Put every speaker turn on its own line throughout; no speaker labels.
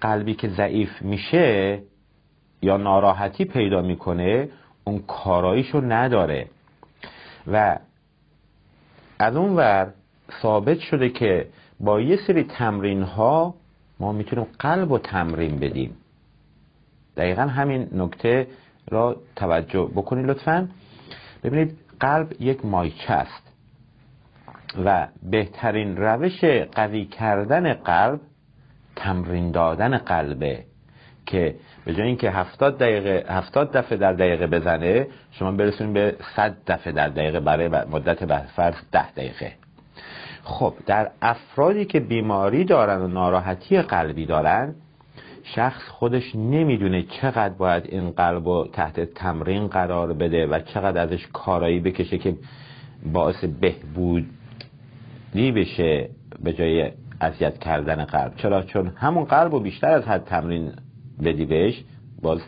قلبی که ضعیف میشه یا ناراحتی پیدا می‌کنه اون کاراییشو نداره. و از اون ور ثابت شده که با یه سری تمرین ها ما می‌تونیم قلب رو تمرین بدیم. دقیقا همین نکته را توجه بکنید لطفا. ببینید قلب یک مایچه است و بهترین روش قوی کردن قلب تمرین دادن قلبه که به جای اینکه 70 دقیقه 70 دفعه در دقیقه بزنه شما برسونید به 100 دفعه در دقیقه برای مدت فرض 10 دقیقه. خب در افرادی که بیماری دارن و ناراحتی قلبی دارن شخص خودش نمی‌دونه چقدر باید این قلب رو تحت تمرین قرار بده و چقدر ازش کارایی بکشه که باعث بهبودی بشه به جای اذیت کردن قلب. چرا؟ چون همون قلب رو بیشتر از حد تمرین بدی بهش باز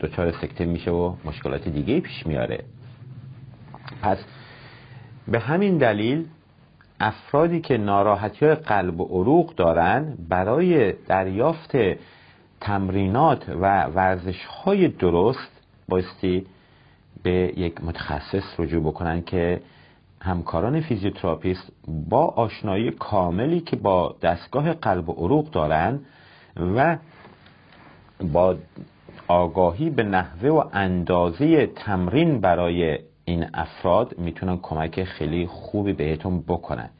دچار سکته میشه و مشکلات دیگه پیش میاره. پس به همین دلیل افرادی که ناراحتی های قلب و عروق دارن برای دریافت تمرینات و ورزش های درست بایستی به یک متخصص رجوع بکنن که همکاران فیزیوتراپیست با آشنایی کاملی که با دستگاه قلب و عروق دارن و با آگاهی به نحوه و اندازه تمرین برای این افراد می‌تونن کمک خیلی خوبی بهتون بکنن.